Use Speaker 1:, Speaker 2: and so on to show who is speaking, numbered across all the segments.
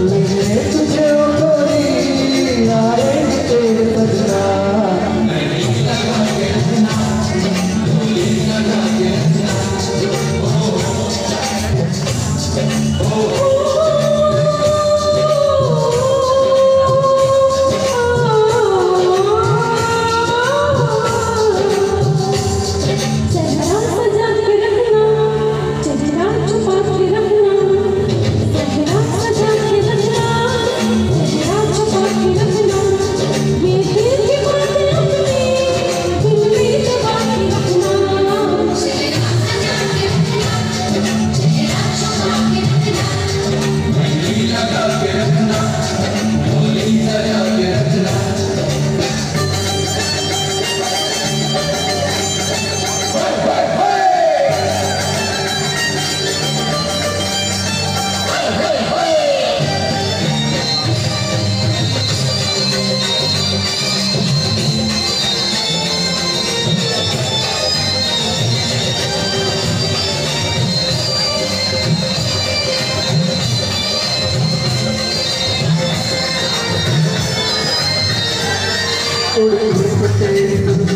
Speaker 1: Little to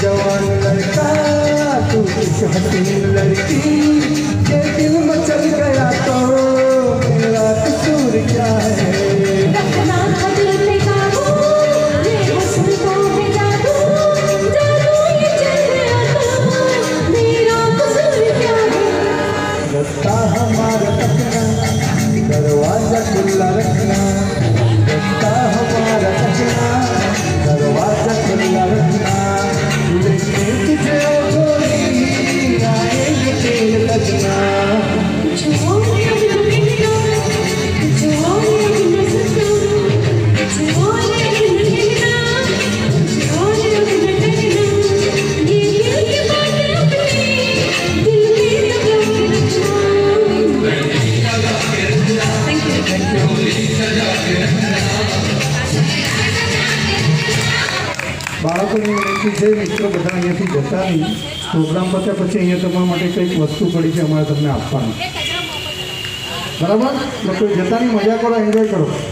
Speaker 1: जवान लड़का तू किस हसीन लड़की
Speaker 2: के
Speaker 1: બાળકોની વિનંતી છે મિત્રો બધા અહીંયાથી જતા નહીં પ્રોગ્રામ પત્યા પછી અહીંયા તમારા માટે કંઈક વસ્તુ પડી છે અમારે તમને આપવાની બરાબર કોઈ જતાની મજા કરો એન્જોય કરો